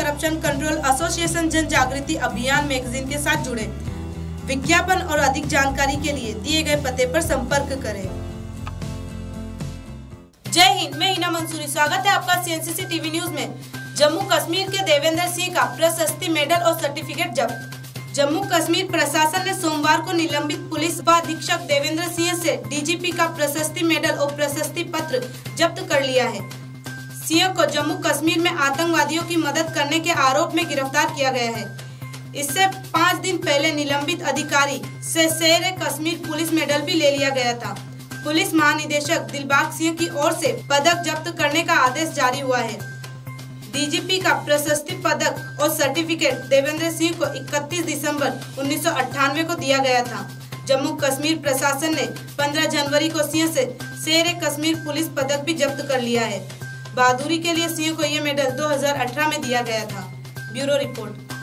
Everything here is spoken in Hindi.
कंट्रोल एसोसिएशन जन जागृति अभियान मैगजीन के साथ जुड़े। विज्ञापन और अधिक जानकारी के लिए दिए गए पते पर संपर्क करें। जय हिंद, मैं हिना मंसूरी। स्वागत है आपका सीएनसीसी टीवी न्यूज़ में। जम्मू कश्मीर के देवेंद्र सिंह का प्रशस्ति मेडल और सर्टिफिकेट जब्त। जम्मू कश्मीर प्रशासन ने सोमवार को निलंबित पुलिस उपाधीक्षक देवेंद्र सिंह से डीजीपी का प्रशस्ति मेडल और प्रशस्ति पत्र जब्त कर लिया है। सिंह को जम्मू कश्मीर में आतंकवादियों की मदद करने के आरोप में गिरफ़्तार किया गया है। इससे पाँच दिन पहले निलंबित अधिकारी से शेर कश्मीर पुलिस मेडल भी ले लिया गया था। पुलिस महानिदेशक दिलबाग सिंह की ओर से पदक जब्त करने का आदेश जारी हुआ है। डीजीपी का प्रशस्ति पदक और सर्टिफिकेट देवेंद्र सिंह को 31 दिसंबर उन्नीस सौ अट्ठानवे को दिया गया था। जम्मू कश्मीर प्रशासन ने 15 जनवरी को सिंह से शेर कश्मीर पुलिस पदक भी जब्त कर लिया है। बहादुरी के लिए सिंह को यह मेडल 2018 में दिया गया था। Bureau report.